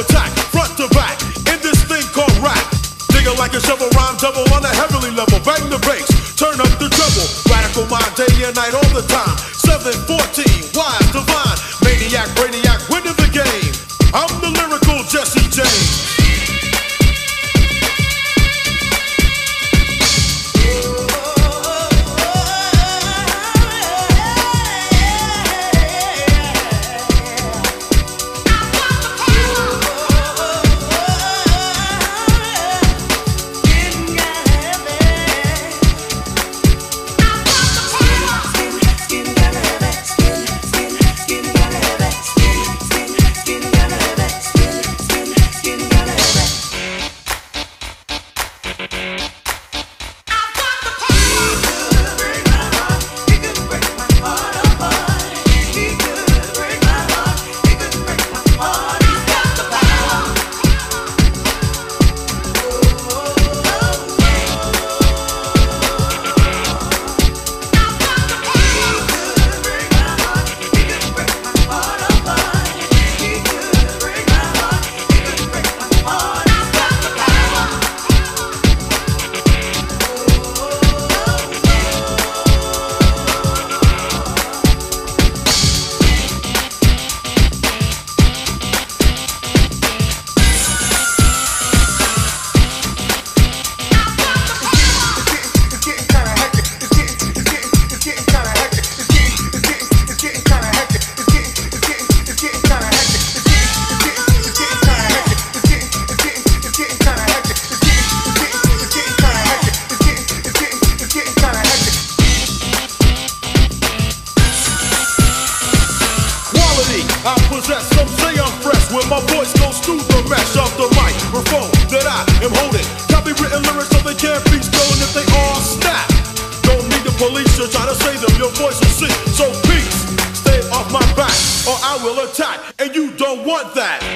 attack, front to back, in this thing called rap. Digger like a shovel, rhyme double on a heavenly level. Bang the bass, turn up the treble. Radical mind, day and night, all the time. 714, my voice goes through the mesh of the microphone that I am holding. Copywritten lyrics so they can't be stolen if they all snap. Don't need the police to try to save them. Your voice will sing. So peace, stay off my back or I will attack, and you don't want that.